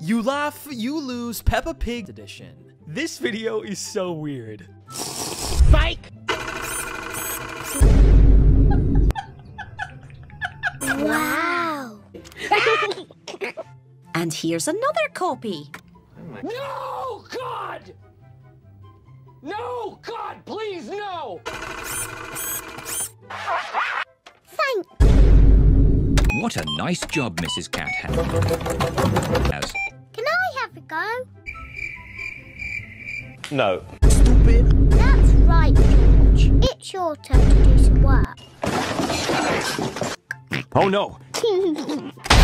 You laugh, you lose, Peppa Pig edition. This video is so weird. Spike! Wow. And here's another copy. No, God! No, God, please, no! Thank What a nice job Mrs. Cat ha- go? No. That's right, George. It's your turn to do some work. Oh no!